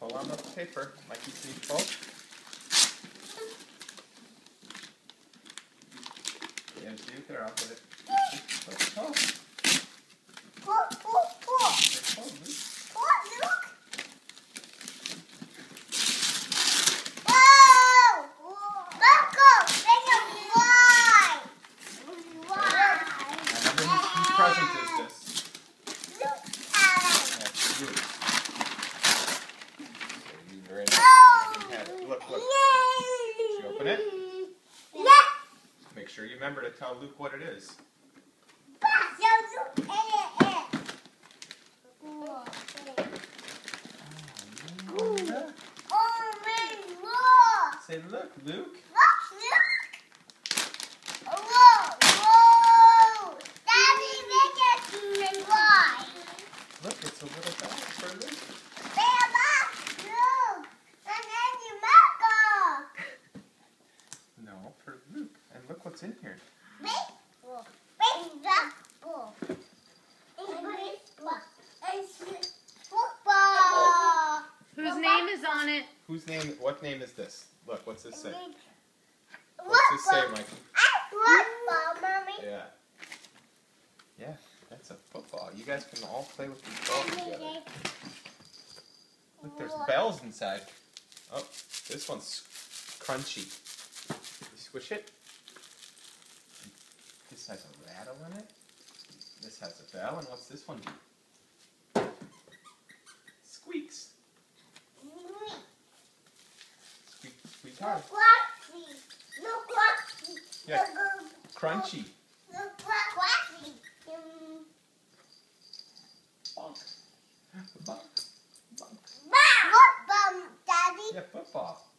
Pull on the paper. Can you pull? Yes, you can. I'll put it. Let's pull. Pull, pull, pull. Let's pull, Luke. Pull, look. Whoa! Look, go. Make it fly. Fly. Now, remember whose, whose present is this? Look at it. That's Luke. So you very nice. Oh! You have it. Look, look. Yay! Did you open it? Yeah. Make sure you remember to tell Luke what it is. So look at it. Oh, man, look. Say, look, Luke. Look, look. Whoa, whoa. Daddy, make it fly. Look, it's a little bag for Luke. Baba, look. And then you mark No, for Luke. And look what's in here. Baseball. Baseball. Baseball. Football. Whose name is on it? Whose name? What name is this? Look, what's this say? What's this say, Mikey? Football, mommy. Yeah. Yeah, that's a football. You guys can all play with these balls together. Look, there's bells inside. Oh, this one's crunchy. You squish it. This has a rattle in it. This has a bell, and what's this one do? Squeaks. Squeak, squeak hard. Yeah, crunchy. Bonk. Bonk. Bonk. Football, Daddy. Yeah, football.